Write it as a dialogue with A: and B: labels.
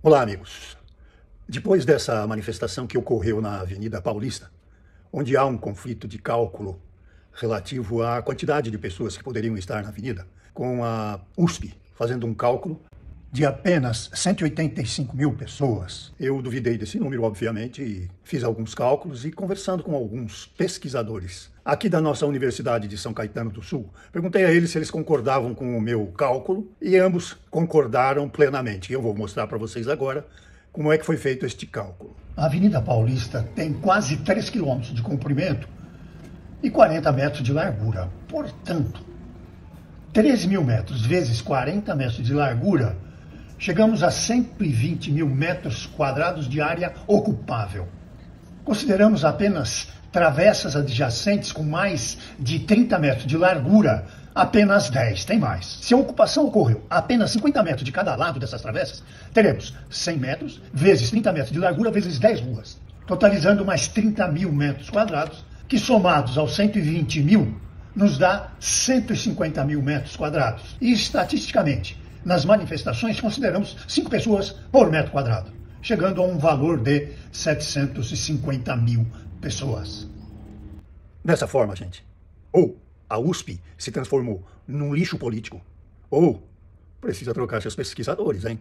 A: Olá, amigos. Depois dessa manifestação que ocorreu na Avenida Paulista, onde há um conflito de cálculo relativo à quantidade de pessoas que poderiam estar na avenida, com a USP fazendo um cálculo de apenas 185 mil pessoas. Eu duvidei desse número, obviamente, e fiz alguns cálculos e conversando com alguns pesquisadores aqui da nossa Universidade de São Caetano do Sul, perguntei a eles se eles concordavam com o meu cálculo e ambos concordaram plenamente. Eu vou mostrar para vocês agora como é que foi feito este cálculo. A Avenida Paulista tem quase 3 quilômetros de comprimento e 40 metros de largura. Portanto, 13 mil metros vezes 40 metros de largura chegamos a 120 mil metros quadrados de área ocupável. Consideramos apenas travessas adjacentes com mais de 30 metros de largura, apenas 10, tem mais. Se a ocupação ocorreu apenas 50 metros de cada lado dessas travessas, teremos 100 metros vezes 30 metros de largura vezes 10 ruas, totalizando mais 30 mil metros quadrados, que somados aos 120 mil, nos dá 150 mil metros quadrados. E estatisticamente, nas manifestações, consideramos 5 pessoas por metro quadrado, chegando a um valor de 750 mil pessoas. Dessa forma, gente, ou a USP se transformou num lixo político, ou precisa trocar seus pesquisadores, hein?